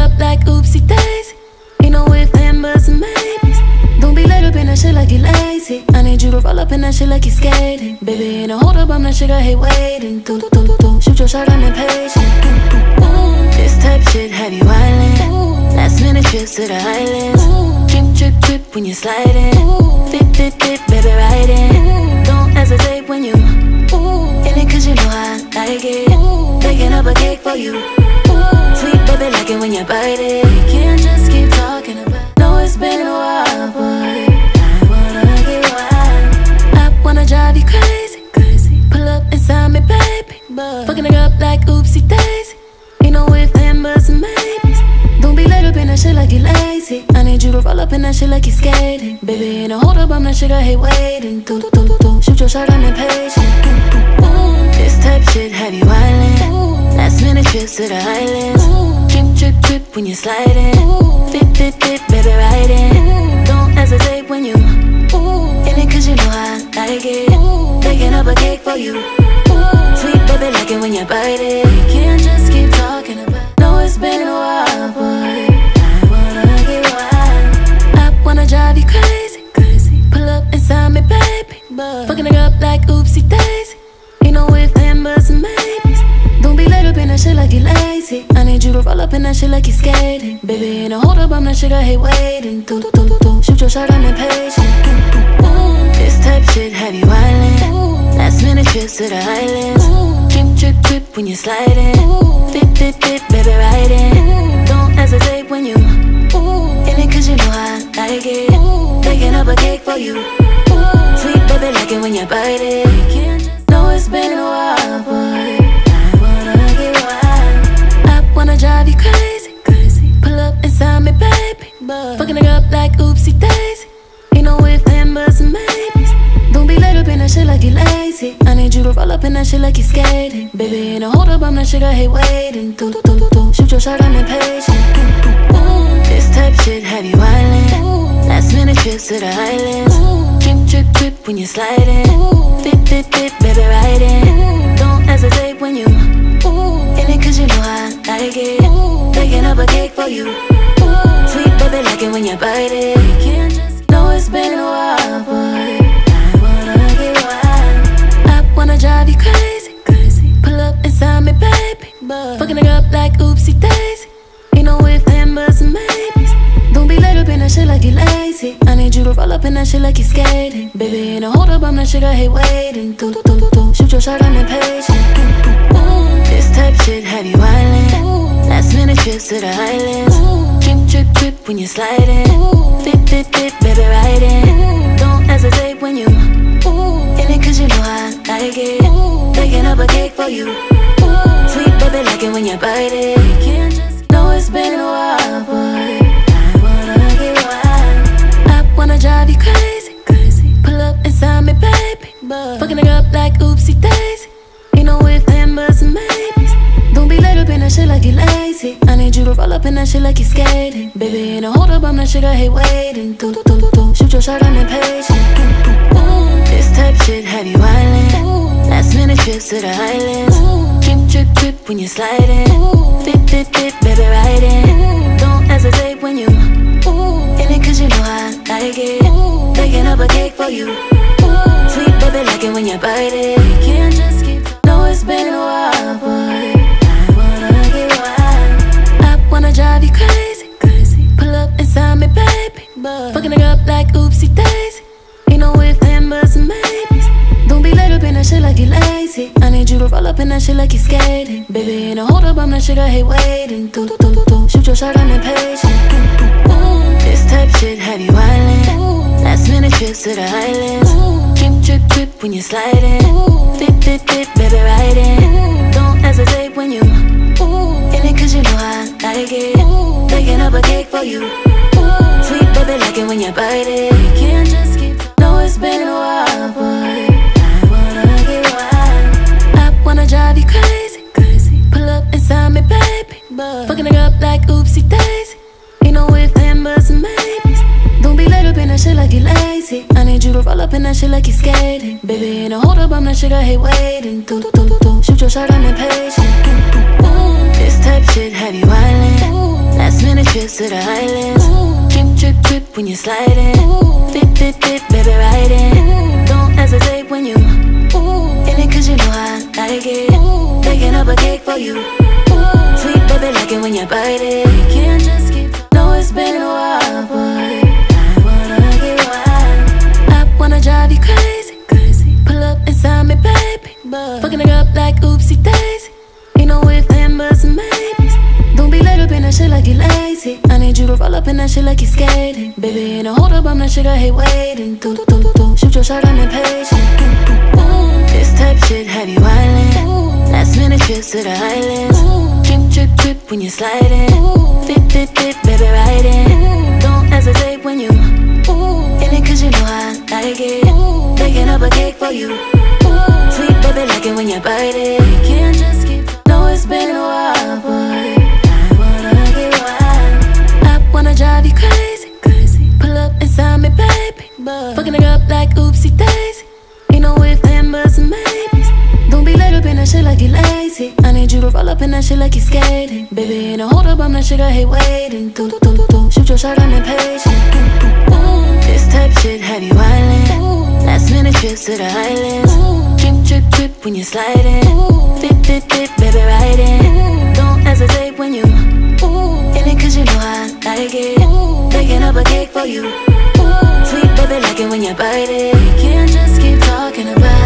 up like oopsie daisy. ain't no ifs and buts and maybes. Don't be laid up in that shit like you're lazy. I need you to roll up in that shit like you're skating. Baby, ain't a hold up, I'm that shit I hate waiting. Do do do do do. Shoot your shot, I'm impatient. Ooh, this type shit have you island. Last minute trips to the islands. Drip trip trip when you're sliding. Fit fit fit, baby, riding. Don't hesitate when you. In it cause you know I like it. Baking up a cake for you. Baby, like it when you bite it. We can't just keep talking about. No, it's been a while, boy. I wanna get wild. I wanna drive you crazy, crazy. Pull up inside me, baby. But fucking it up like oopsie daisy. Ain't no if, then, buts, and maybes. Don't be let up in that shit like you lazy. I need you to roll up in that shit like you skating. Baby, ain't a hold up, I'm that shit, I hate waiting. Do, do, do, do, do. Shoot your shot, I'm impatient. This type shit have you wildin'. Minute trips to the islands. Drip, drip, drip when you're sliding. Dip, dip, dip, baby, riding. Don't hesitate when you in it, cause you know I like it. Baking up a cake for you. Sweet baby, like it when you bite it. We can't just keep talking about. Know it's been like you lazy. I need you to roll up in that shit like you skating. Baby, ain't a hold up, I'm that shit, I hate waiting. Do, do, do, do, do. Shoot your shot, I'm impatient. This type shit have you wildin'. Last minute trips to the islands. Drip, drip, drip when you're sliding. Dip, dip, dip, baby, riding. Don't hesitate when you in it, cause you know I like it. Baking up a cake for you. Sweet baby, like it when you bite it. Know it's been a while, but up in that shit like you skating. Baby, ain't a hold up, I'm that shit, I hate waiting. Do, do, do, do, do. Shoot your shot, I'm impatient. Do, do, do. This type shit have you wildin'. Last minute trips to the islands. Drip, drip, drip when you're sliding. Dip, dip, dip, baby, riding. Don't hesitate when you in it, cause you know I like it. Baking up a cake for you. Sweet baby, like it when you bite it. Lazy. I need you to roll up in that shit like you skating. Baby, ain't a hold up, I'm that shit, hate waiting. Do, do, do, do, do. Shoot your shot, I'm impatient. This type shit have you wildin'. Last minute trips to the islands. Drip, drip, drip when you're sliding. Dip, dip, dip, baby, riding. Don't hesitate when you in it, cause you know I like it. Baking up a cake for you. Sweet baby, like it when you bite it. That shit like you lazy. I need you to roll up in that shit like you skating. Baby, ain't a hold up, I'm that shit, I hate waiting. Do, do, do, do, do. Shoot your shot, I'm impatient. This type shit have you wildin'. Last minute trips to the islands. Drip, drip, drip when you're sliding. Dip, dip, dip, baby, riding. Don't hesitate when you in it, cause you know I like it. Baking up a cake for you. Sweet baby, like it when you bite it. We can't just keep. Know it's been a while, but I drive you crazy, crazy. Pull up inside me, baby. But fucking it up like oopsie daisy. Ain't no if, then, buts, and maybes. Don't be let up in that shit like you lazy. I need you to roll up in that shit like you skating. Baby, ain't a hold up, I'm that shit, I hate waiting. Do, do, do, do. Shoot your shot, I'm impatient. This type shit have you wildin'. Last minute trips to the islands. Drip, drip, drip when you're sliding. Dip, dip, dip, baby, riding. Don't hesitate like it. Baking up a cake for you. Sweet baby, like it when you bite it. We can't just keep. Know it's been a while, but I wanna get wild. I wanna drive you crazy, crazy. Pull up inside me, baby. But fucking it up like oopsie daisy. Ain't no if, then, buts, and maybes. Don't be let up in that shit like you lazy. I need you to roll up in that shit like you skating. Baby, ain't a hold up, I'm that shit, I hate waiting. Do, do, do, do, do. Shoot your shot, I'm impatient. Do. This type shit have you trips to the islands. Drip, drip, drip when you're sliding. Fit, fit, fit, baby, riding. Don't hesitate when you in it, cause you know I like it. Baking up a cake for you. Sweet baby, like it when you bite it. You can't just keep. No, it's been a while, but I wanna get wild. I wanna drive you crazy, crazy. Pull up inside me, baby. Fucking it up like oopsie daisy. Ain't no if, then, buts, maybes. That shit like you lazy. I need you to roll up in that shit like you skating. Baby, ain't no hold up, I'm that shit I hate waiting. Do, do, do, do. do, Shoot your shot, I'm impatient. Do, do, ooh. This type shit have you wildin'. Last minute trips to the islands. Drip, drip, drip when you're sliding. Fit, fit, fit, baby, riding. Don't hesitate when you in it, cause you know I like it. Baking up a cake for you. Sweet baby, like it when you bite it. You can't just keep. Know it's been a while, but drive you crazy, crazy. Pull up inside me, baby. Fucking it up like oopsie daisy. Ain't no if, then, buts, and maybes. Don't be laid up in that shit like you lazy. I need you to roll up in that shit like you skating. Baby, ain't no hold up, I'm that shit I hate waiting. Do, do, do, do. do. Shoot your shot, I'm. Do, like it. Ooh. Up a cake for you. Ooh. Sweet baby, like it when you bite it. We can't just keep talking about